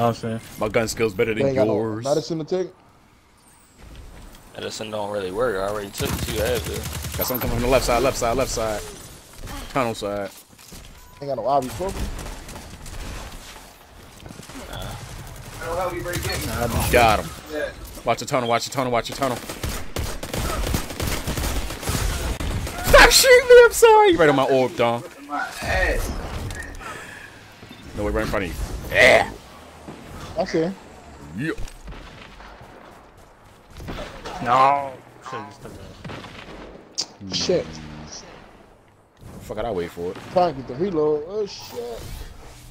know what I'm saying? My gun skill's better than ain't got no yours. medicine to take. Medicine don't really work. I already took two halves. Got something coming from the left side, left side, left side. Tunnel side. Ain't got no ibuprofen. Got him. Watch the tunnel, watch the tunnel, watch the tunnel. Stop shooting me, I'm sorry. You right on my orb, Don. No, way right in front of you. Yeah. That's it. Yeah. No. Should've just took that. Shit. Fuck it, I'll wait for it. Trying to get the reload. Oh shit.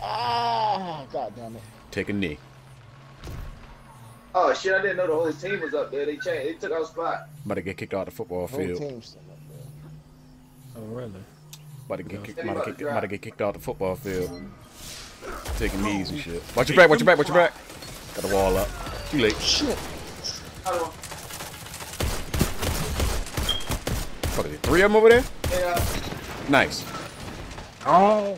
Ah, god damn it. Take a knee. Oh shit! I didn't know the whole team was up there. They changed. They took our spot. About to get kicked out of the football Whole field. team's still up there. Oh, really? About to get kicked, about to get, about to get kicked out the football field. Taking knees and shit. Watch your back, watch your back, watch your back. Got the wall up. Too late. Shit. I don't. Fuck is it? Three of them over there? Yeah. Nice. Oh.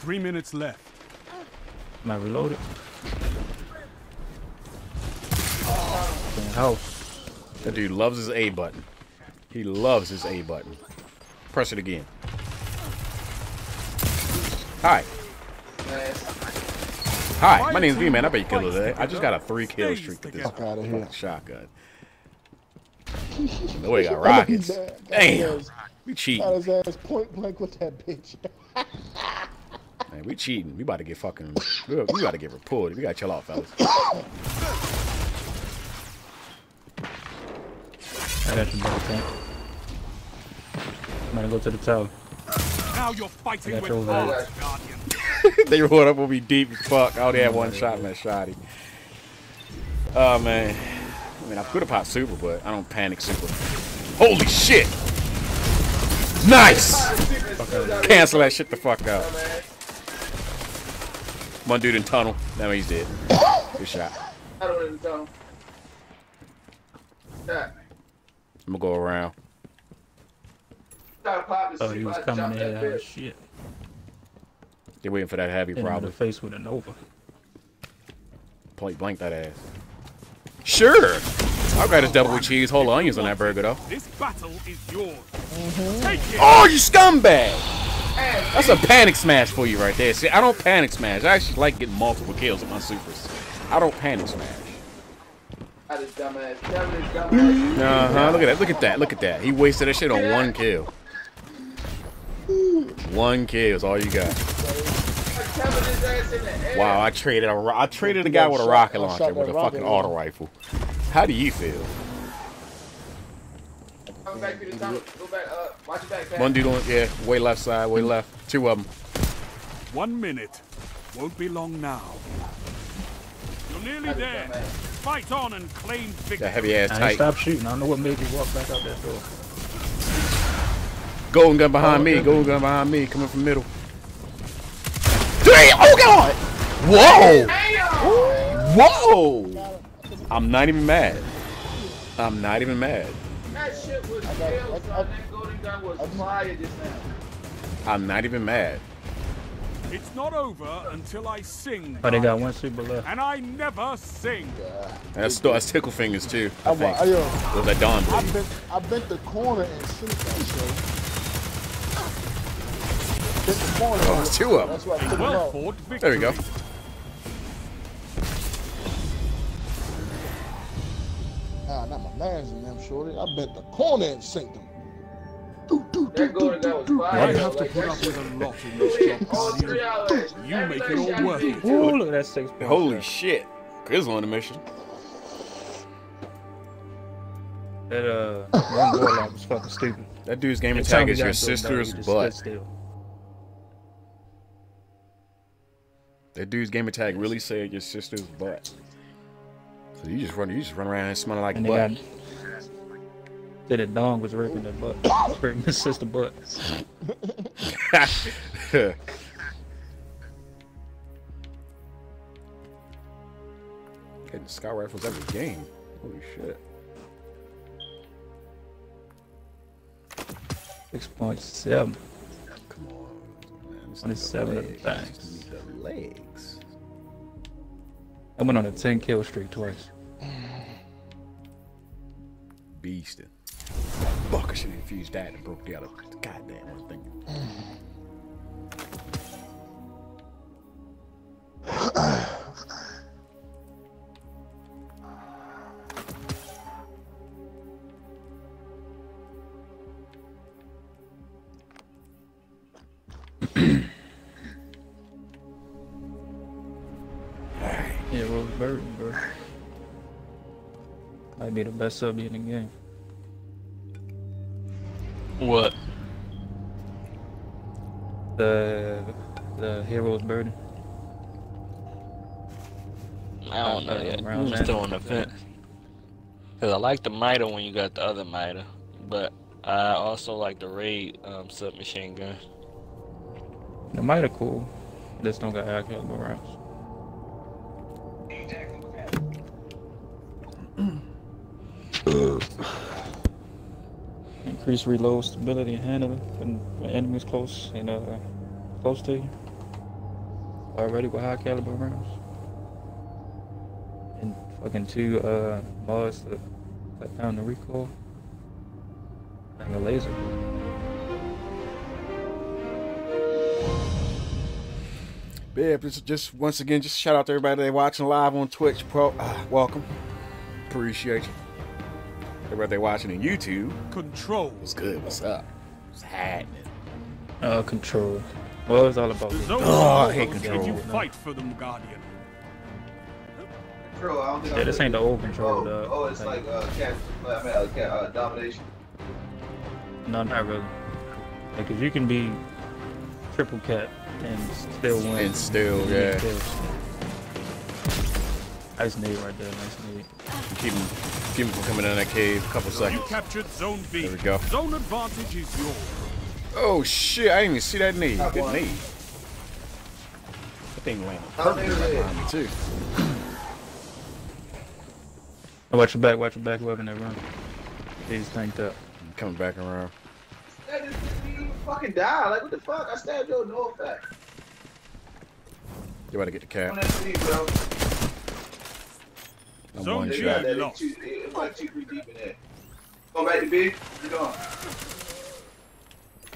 Three minutes left. Am I reloaded? House. That dude loves his A button. He loves his A button. Press it again. Hi. Hi, my name's Veeman. I bet you kill today. Eh? I just got a three kill streak with this Fuck outta here. fucking shotgun. No way, got rockets. Damn. We cheating. Got his ass point blank with that bitch. Man, we cheating. We about to get fucking. We we about to get reported. We gotta chill out, fellas. I got your back, tank. I'm gonna go to the tower. Now you're I fighting got with your overhead. Guardian. they rolled up on me deep as fuck. I only had one shot in that shotty. Oh man. I mean, I could have popped super, but I don't panic super. Holy shit! Nice! Cancel that shit the fuck out. One dude in tunnel. Now he's dead. Good shot. I don't even tell them. Yeah. I'm gonna go around. Try to pop this Oh, he was coming in. Oh, bitch. shit. They waiting for that heavy Hit him in the face with a Nova. Point blank that ass. Sure. I'll grab a double with cheese, whole onions on that burger though. This battle is yours. Take it. Oh, you scumbag! That's a panic smash for you right there. See, I don't panic smash. I actually like getting multiple kills with my supers. I don't panic smash. I just dumbass. Tell me this dumbass. Uh huh. Look at that. Look at that. Look at that. He wasted that shit on one kill. One kill is all you got. Tell me this ass in the air. Wow, I traded a ro- I traded a guy with a rocket launcher with a fucking auto rifle. How do you feel? Come back to the tunnel. Go back. Uh, watch your back. Pat. One dude on yeah, way left side, way left. Two of them. One minute. Won't be long now. You're nearly That is there. Fight on and claim victory. That heavy ass I ain't tight. stop shooting. I don't know what made you walk back out that door. Golden gun behind oh, me. Golden gun behind me. Coming from middle. Damn! Oh god! Whoa! Whoa! I'm not even mad. I'm not even mad. That shit was got- real, I- son. I- That golden gun was fire just now. I'm not even mad. It's not over until I sing. Oh, they got one super left. And I never sing. And that's, that's tickle fingers too. I I, think. I, yo, Was that Don I bent, I bent the corner and seen that shit. Bent the corner. Oh, it's two of them. That's why I took him Well out. fought victory. There we go. Nah, not my man's in them, shorty. I bent the corner and synced him. That golden gun was fire. I have to put up with a lot in this job. All three Guardian. hours. You make it all shot worth it. did. Ooh, look at that six point. Holy shit. Chris on the mission. That uh, one warlock was fucking stupid. That dude's gamer Every time tag we is your into a battle, sister's he just butt. That dude's gamer tag really said your sister's butt. So you just run, you just run around smelling like And butt. got said that Dong was ripping their butt, ripping his sister butt. Getting scout rifles every game. Holy shit. Six point seven. Come on, man. This Twenty-seven of the nigga legs. things. Just need legs. I went on a 10 kill streak twice. Beastin'. Fuck, I should have infused that and broke the other goddamn one thing. Rose bro. Might be the best sub in the game. What? The the hero's burden. I don't know yet. I'm still on the fence. Cause I like the Mida when you got the other Mida, but I also like the Raid um, submachine gun. The have cool. Just don't got caliber rounds. Increase reload stability and handling when, enemies close and uh close to you. Already with high caliber rounds. And fucking two uh mods to cut down the recoil. And a laser. But yeah, just, just once again, just shout out to everybody that watching live on Twitch. Pro, uh, welcome. Appreciate you. Everybody that watching on YouTube. Control. What's good? What's up? What's happening? Uh control. Well it's all about The this. Oh, I hate yours. control. You fight for them, Guardian. Control, I don't think Yeah, this ain't the old control, Oh, dog. oh, it's like uh, cat, I mean, uh, cat, uh, domination. No, not really. Like, if you can be triple cap and still win. And still, yeah. kills. Nice nade right there, nice nade. Keep him, keep him from coming in that cave. A couple You seconds. captured Zone B. There we go. Zone advantage is yours. Oh shit! I didn't even see that knee. Top Good one. knee. That thing landed Oh, perfectly there it right is. behind me too. Watch your back, watch your back, whoever in that room. He's tanked up. Coming back around. That just didn't even fucking die. Like, what the fuck? I stabbed your no effect. You about to get the On cap. That I'm Zone one B. You got shot. that. lost. It's, two, it's like two, three deep in there. Go back to B. You're gone.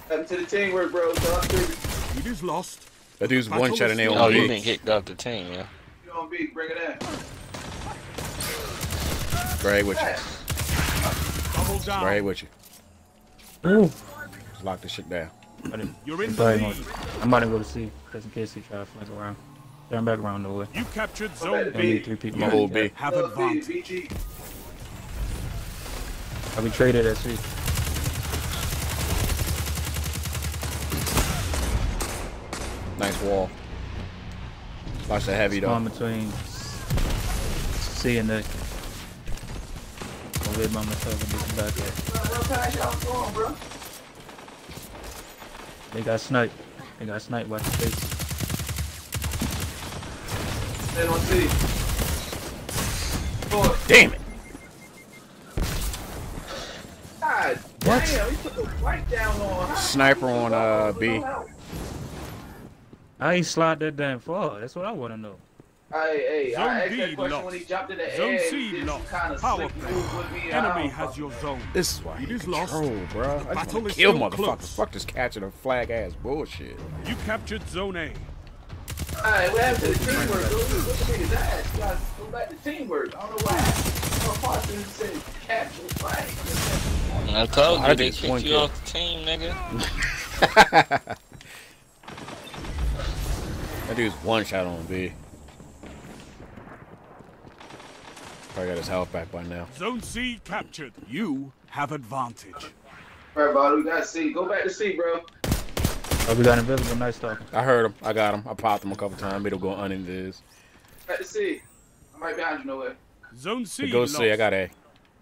Happened to the teamwork, bro. So I'm three. It is lost. That dude's one shot and they Oh, on you B. been kicked off the team, yeah. You on B. Bring it in. Right with you. Hey, Double down. Right with you. Ooh. Just lock this shit down. You're in the Probably I'm about to go to C, just in case he try to flank around. Turn back around the way. You captured back Zone need B. three people. I'm gonna hold B. Have advantage. BG. I'll be traded at C. Nice wall. Watch the heavy Spawn though. between C and A. I'll live by myself and get some back at. Bro, pass y'all going, bro. They got sniped. They got sniped. Watch your face. Stay on C. Four. Damn it! God What? damn, he put the white down on her. Sniper on uh B. I ain't slide that damn far. That's what I want to know. Hey, hey, Zone I asked B that question lost. when he jumped in the Zone air. C he did some lost. kind of Power play. move with me. and I Enemy has fuck your zone. This is why It you is lost. control, bro. I just battle wanna kill motherfuckers. close. Fuck this catching a flag ass bullshit. You captured Zone A. Alright, what happened to the teamwork? Go, what the nigga's ass? You gotta go back to teamwork. I don't know why. Parsons said capture the flag. I told you think they it's kicked you off the team, nigga. That dude's one shot on B. Probably got his health back by now. Zone C captured. You have advantage. Alright, bro, we got C. Go back to C, bro. Oh, we got invisible. Nice talking. I heard him. I got him. I popped him a couple times. It'll go unended this. Back to C. I'm right behind you nowhere. Zone C Go. C. I got A.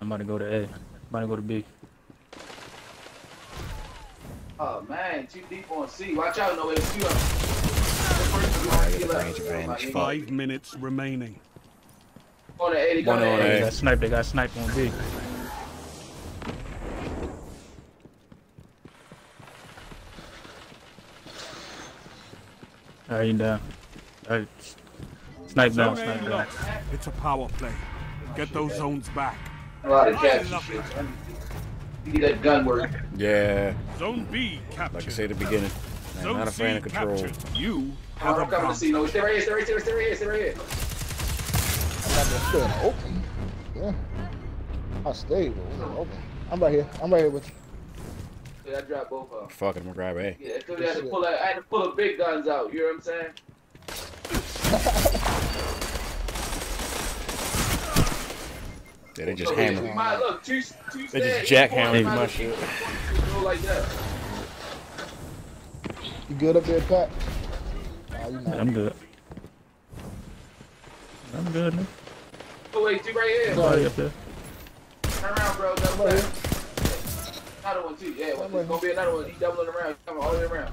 I'm about to go to A. I'm about to go to B. Oh man, too deep on C. Watch out, no, it's two up. I get the range advantage. Fuck. Five minutes remaining. On A, they got One on the A. They got sniped. They got sniped on B. Uh, Alright, you down. Hey, uh, snipe down, snipe A down. It's a power play. Get those zones back. A lot of I capture love it. You that gun work. Yeah, Zone B like I captured. said at the beginning. I'm Zone not a fan C of control. captured. You have I'm coming to see. No, stay right here, stay right here, stay right here, stay right here. I'm not gonna stay in open. Yeah. I'll stay but it's in the open. I'm right here. I'm right here with you. Yeah, I dropped both of them. Fuck it, I'm gonna grab A. Yeah, because I had to pull out, I had to pull the big guns out. You know what I'm saying? Yeah, they just So, hammer. We might look two, two They just steps, jackhammer one, my shit. Like. You good up there, Pat? Nah, you Yeah, not. I'm good. I'm good, man. Oh wait, two right here. Somebody up there. Turn around, bro. Double Right back. Another one too. Yeah, well, Right there's gonna be another one. He doubling around. He's Coming all the way around.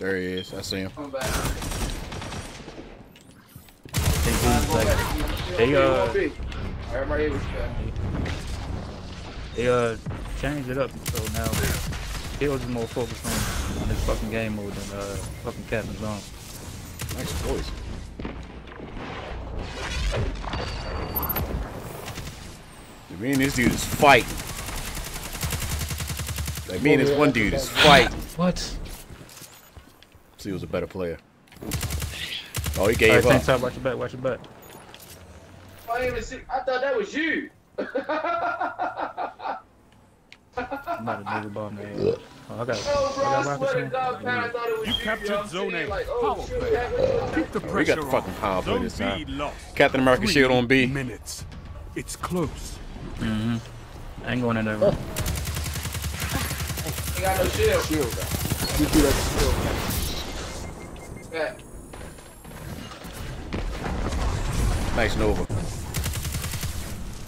There he is. I see him. Come back. They Come do, like, back. they, uh, I'm right here with you. they uh changed it up so now Kills is more focused on, on this fucking game mode than uh fucking Captain Zone. Nice voice. Like, Me and this dude is fighting. Like me and this one dude is fighting. What? See who's a better player. Oh, he gave same up. time, watch your back, watch your back. I didn't even see. I thought that was you. I'm about to move the man. Oh, I got Oh, bro, I I swear to God, on. man, I thought it was You you. captured know Zone? A. Like, oh, Power shit, play. we Keep the We got the fucking power play Zone this time. Captain America Three shield on B. Minutes. It's close. Mm-hmm. I ain't going in there, bro. Got no shield. Shield. You do that shield. Yeah. Nice Nova.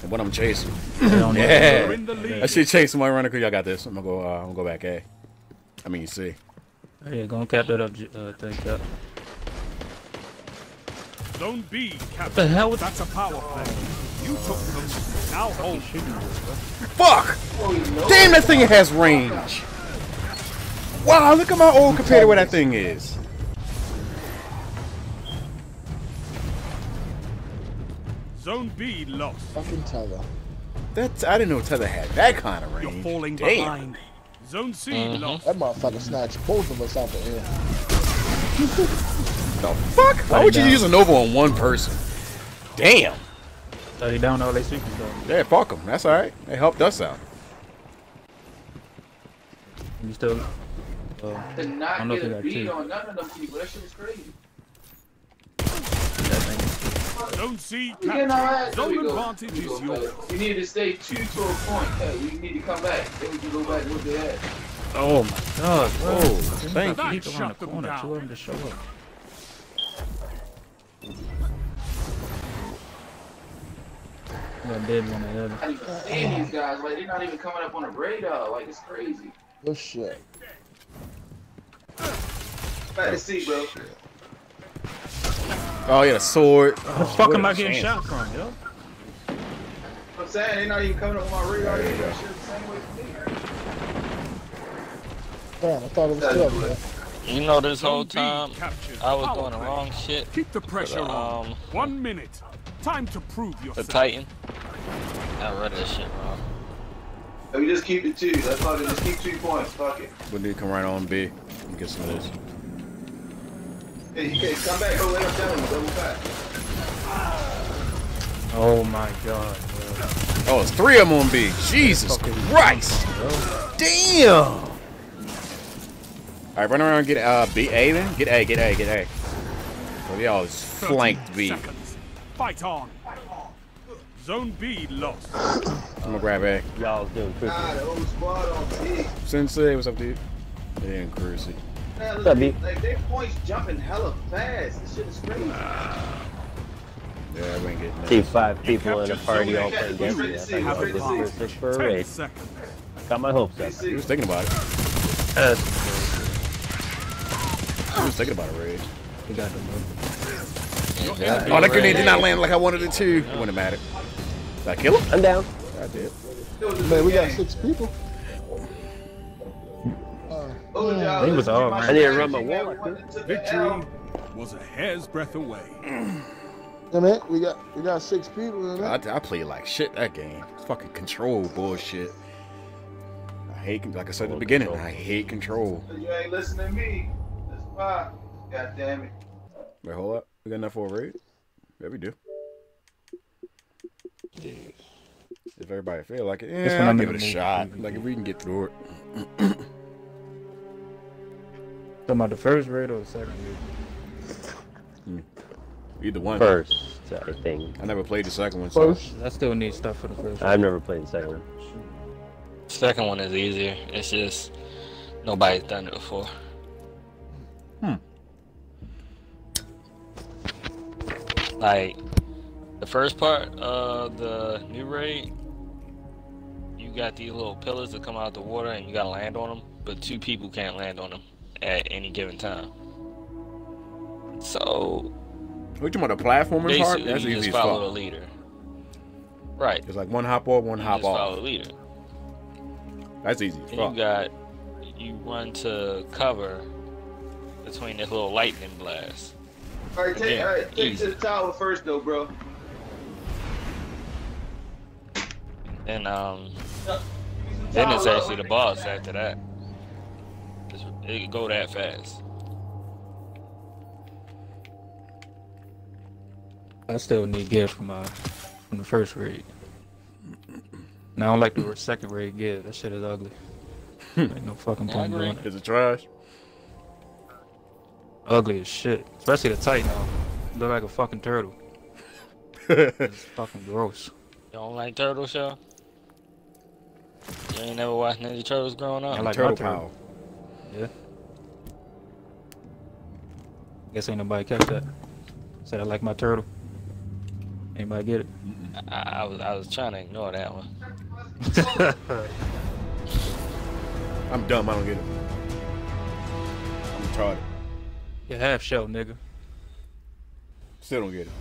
And what I'm chasing. They don't know. Yeah. You're in the lead. I should chase somebody running. Cause y'all got this. I'm gonna go. Uh, I'm gonna go back A. I mean, you see. Yeah, go and cap that up, J- uh, thing, Cap. Zone B captured. the hell was- That's a power play. You took them. Now hold. Fuck! Damn, that thing has range. Wow, look at my old compared to where that thing is. Zone B lost. Fucking tether. That's I didn't know Tether had that kind of range. You're range. falling Damn. behind. Zone C mm-hmm. lost. That motherfucker snatched both of us out the air. The fuck? Why would you down. use a Nova on one person? Damn. So they down all they secrets though. Yeah, fuck them. That's all right. They helped us out. You still. Uh, To I not don't know if get they a got beat two. on none of them people. That shit was crazy. that thing. Zone C We getting our ass. captured. Zone advantage we is yours. fellas. We need to stay two to a point. Hey, we need to come back. Then we can go back and look at that. Oh my god, bro. Oh, thank you. Keep around Shut the corner, two of them to show up. Got dead one of the. I didn't even see these guys. Like, they're not even coming up on the radar. Like, it's crazy. Good shit. Back to see, bro. Oh yeah, the sword. Where the fuck what am a I getting chance. shot from, yo? I'm saying they're not even coming up on my radar. Either. That shit the same way for me. Damn, I thought it was That's still You know, this whole time captured. I was Power doing the wrong shit. Keep the pressure Um, on. One minute. Time to prove yourself. The yourself. Titan. I read that shit wrong. And we just keep the two. That's why we just keep two points. Fuck it. We need to come right on B. and Get some of this. Hey, you can't come back. Go let them down. Double back. Oh my god, bro. Oh, it's three of them on B. Jesus Christ. Damn. All right, run around and get uh B A then. Get A, get A, get A. So y'all is 30 flanked B. Seconds. Fight on. Zone B lost. I'm gonna grab A. Y'all doing quick. The whole squad on B. Sensei, what's up, dude? They didn't cruise it. Man, What's up, B? like their points jumping hella fast. This shit is crazy. Yeah, we ain't getting. See five people in a party all A. playing against me. I thought Have y'all did for a Ten race. Got my hopes up. He was thinking about it. That's He was thinking about it, Ray. we got the move. Yeah, Oh, that grenade did not land like I wanted it to. It wouldn't matter. Did I kill him? I'm down. I did. Man, we got six people. Uh, Oh, y'all, was listen to all my right. I need to run my strategy, man. wallet, We went to the Victory was a hair's breadth away. Yeah, man, we got we got six people in I, it. I played like shit that game. It's fucking control bullshit. I hate, like I said at the beginning, control. I hate control. You ain't listening to me. That's why. God damn it. Wait, hold up. We got enough for a raid? Yeah, we do. If everybody feel like it, This yeah, I'll I'm give it a shot. Like if we can get through it. Talking about the first raid or the second raid? Hmm. Either one. First, I think. I never played the second one. So. First, I still need stuff for the first I've never played the second one. Second one is easier. It's just nobody's done it before. Hmm. Like the first part of the new raid, you got these little pillars that come out of the water and you gotta land on them, but two people can't land on them at any given time. So We talking about the platforming part? basically, That's you easy just as follow the leader. Right. It's like one hop off, one You hop just follow off. the leader. That's easy as fuck. you got you run to cover between this little lightning blast. All right, take, Again, all right, take easy. to the tower first, though, bro. And um then it's actually the boss after that. It's, it can go that fast. I still need gear from uh from the first raid. And I don't like the second raid gear. That shit is ugly. Ain't no fucking point agree. doing it. Is it trash? Ugly as shit. Especially the Titan. though. Look like a fucking turtle. It's fucking gross. You don't like Turtle Show? You ain't never watched Ninja Turtles growing up? I like Turtle my turtle. Power. Yeah. Guess ain't nobody catch that. Said I like my turtle. Anybody get it? I, I was I was trying to ignore that one. I'm dumb. I don't get it. I'm retarded. you half shell, nigga. Still don't get it.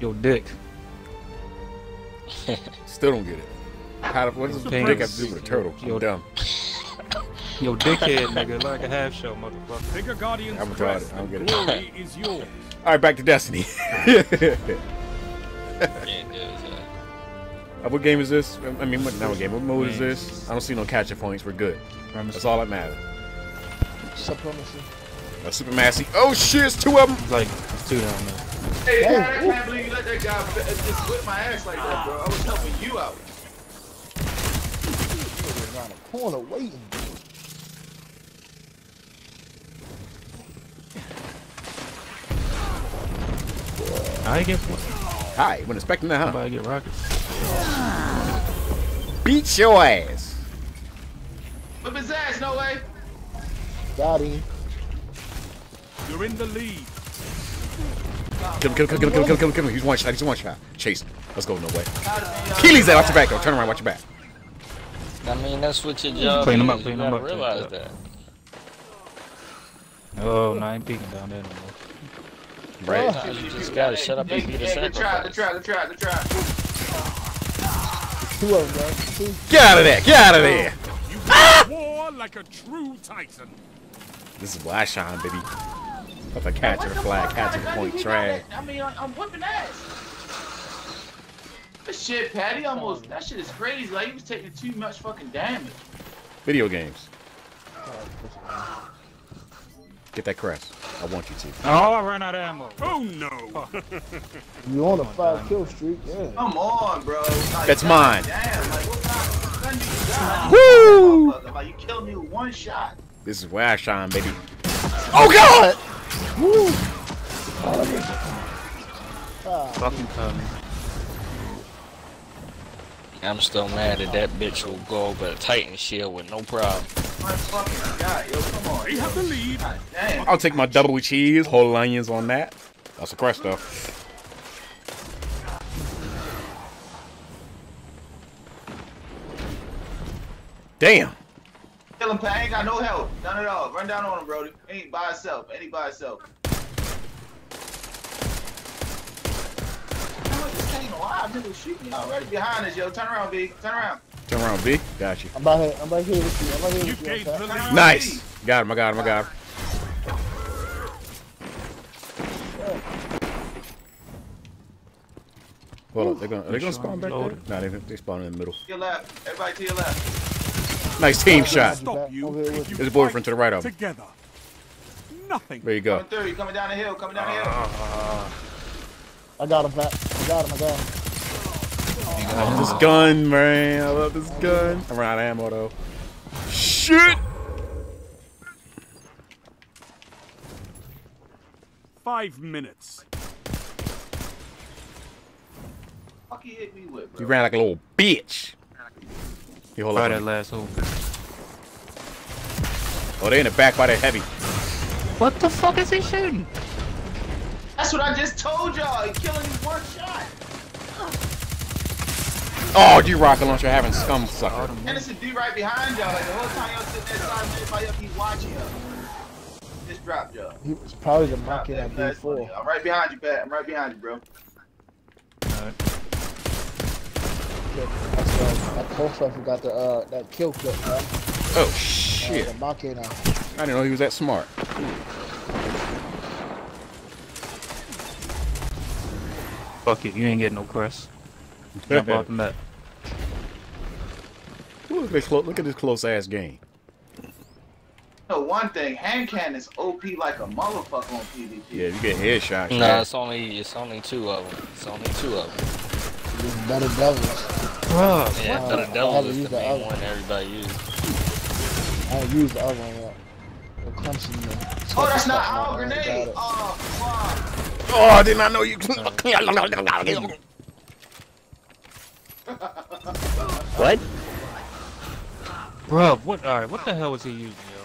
Your dick. Still don't get it. How the, what does the dick have to do with a turtle? I'm dumb. Your dickhead, nigga. Look like a half shell, motherfucker. Figure Guardian's I'm retarded. crest I don't and get it. glory is yours. All right, back to Destiny. Yeah, it is, uh, Uh, what game is this? I mean, what, not what game. What mode is this? I don't see no catcher points. We're good. Remember, That's all that matters. supremacy. A super massy. Oh shit! It's two of them. Like it's two down there. Hey, Hey, I can't believe you let that guy uh, just whip my ass like that, bro. I was helping you out. Niggas around the corner waiting. I ain't get Hi, wasn't expecting that, huh? Somebody get rockets. Beat your ass. Whip his ass, no way. Got him. You're in the lead. Kill him, kill him, kill him, kill him, kill him, kill him, kill him. He's one shot. He's one shot. Chase. him. Let's go. No way. Keely's there. Watch your back, though. Turn around. Watch your back. I mean, that's what your job Clean 'em is. up, clean you 'em gotta up, realize yeah. that. Oh, no, I ain't peeking down there no more. Right. Sometimes you just gotta shut up and be the Hey, good try, good sacrifice. try, good try, good try. Two of them, Get out of there. Get out of there. Oh. You wage war like a true titan. This is where I shine, baby. Up a catcher What the flag, fuck? catcher point you trash. I mean, I'm I'm whipping ass. That shit, Patty, almost. That shit is crazy. Like, he was taking too much fucking damage. Video games. Oh, get that crest. I want you to. Oh, I ran out of ammo. Oh no! You on a five kill streak? Yeah. Come on, bro. Like, That's mine. Damn, like, what kind of gun you got? Woo! Like, you killed me with one shot. This is where I shine, baby. Oh God! Fucking coming. I'm still mad that that bitch will go over a Titan shield with no problem. The. I'll take my double cheese, whole onions on that. That's a crest though. Damn. Kill him, Pat. I ain't got no help. None at all. Run down on him, Brody. Ain't by himself. Ain't by. You know what? This ain't alive. Nigga shooting me already behind us, yo. Turn around, B. Turn around. Turn around, B. Got you. I'm about here. I'm about here with you. I'm about here You with you. gave okay? the Turn lead. around, Nice. Got him. I got him. I got him. Hold up, they're gonna are they gonna spawn back there? Loaded. No, they they spawn in the middle. To your left. Everybody to your left. Nice team shot. Stop you Over here if with you There's a boyfriend to the right of him. Together. Nothing. There you go. Coming through. You coming down the hill. Coming down the hill. I got him back. I got him. I got him. I love this gun, man. I love this gun. I'm out of ammo though. Shit! Five minutes. Fuck he hit me with, You ran like a little bitch. You hold Try up. that last hoop. Oh, they in the back by that heavy. What the fuck is he shooting? That's what I just told y'all. He killing you one shot. Oh, you rocket launcher having scum sucker. And it's a dude right behind y'all. Like the whole time y'all sitting there trying to everybody up, he's watching y'all. Just dropped y'all. He was probably the Drop monkey that at fast money. B4. I'm right behind you, Pat. I'm right behind you, bro. Alright. That's uh, that pulse rifle got the uh that kill clip, man. Oh Uh, shit! the monkey now. I didn't know he was that smart. Fuck it, you ain't getting no crest. Jump off the map. Look at this close. Look at this close ass game. No, one thing, hand cannon is OP like a motherfucker on PvP. Yeah, you get headshots. Nah, it's only it's only two of them. It's only two of them. These better devils. Bruh, Yeah, Wow. but the I devil haven't is the used the main one everybody uses. I ain't used the other one yet. The Crimson one. Oh, that's not our grenade. Oh, fuck. Oh, I did not know you. What? bruh, what? Alright, what the hell was he using, yo?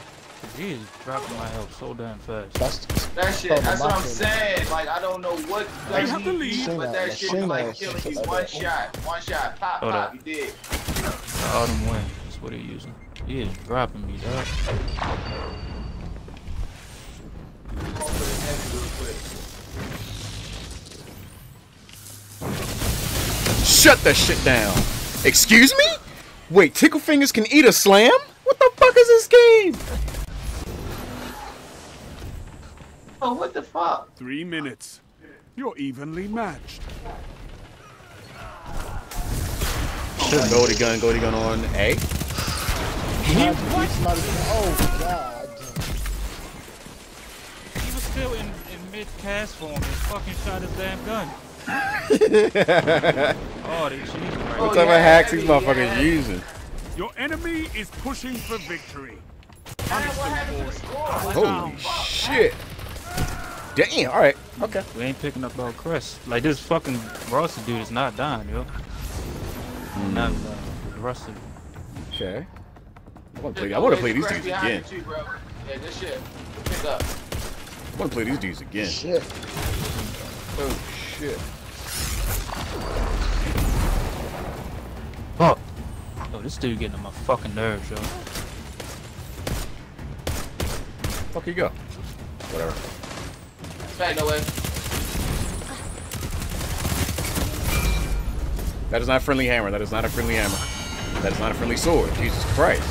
he is dropping my health so damn fast. That's That shit, that's what I'm mafia. saying. Like, I don't know what They does he to but that shit is like killing you one shot. One shot. Pop, Hold pop. up. You did. The autumn wind. That's what he using. He is dropping me, dog. Shut that shit down. Excuse me? Wait, Tickle Fingers can eat a slam? What the fuck is this game? Oh, what the fuck? Three minutes. You're evenly matched. Goldie gun, Goldie gun on A. Imagine if Oh god. He was still in, in mid cast form and fucking shot his damn gun. Oh, they cheating right What type of hacks these yeah. motherfuckers using? Your enemy is pushing for victory. Man, what happened to the score? Holy shit. Damn, alright. Okay. We ain't picking up our crest. Like this fucking Rossi dude is not dying, yo. Hmm. Not uh, dying. Rossi. Okay. I wanna play I wanna play these dudes again. You, bro. Yeah, good shit. Pick up. I wanna play these dudes again. Shit. Oh shit. Fuck. Yo, this dude getting on my fucking nerves, yo. Fuck you go. Whatever. Back no way. That is not a friendly hammer. That is not a friendly hammer. That is not a friendly sword. Jesus Christ.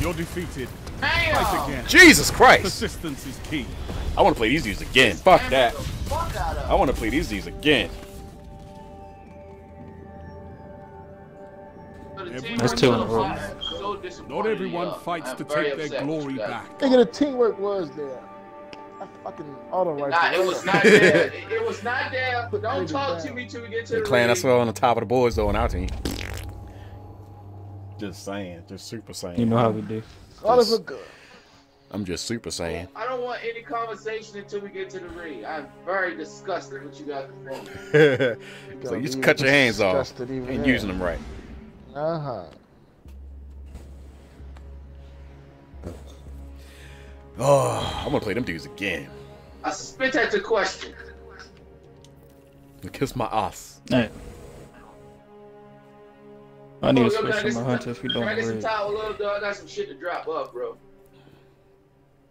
You're defeated. Damn. Fight again. Jesus Christ. Persistence is key. I want to play these dudes again. Fuck that. Fuck I want to play these dudes again. That's two in a row. Not everyone y'all. fights I'm to take their glory you guys. back. Nigga, the teamwork was there. That fucking auto rifle. Nah, it was not there. It, it was not there. Don't talk to me till we get to The the clan ring. that's well on the top of the boards though on our team. Just saying. Just super saying. You know how we do. Oliver good. I'm just super saying. I don't want any conversation until we get to the ring. I'm very disgusted with you guys performing. so you just cut your hands off. and even Ain't there. using them right. Uh huh. Oh, I'm gonna play them dudes again. I spit at the question. Kiss my ass. Hey. I need to switch can to my hunter if you don't get some towel, little dog? I got some shit to drop off, bro.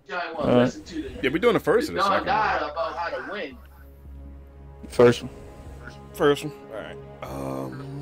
Y'all ain't to listen to the. Yeah, we're doing the first or the Don second. one? died about how to win. First one. First one. All right. Um.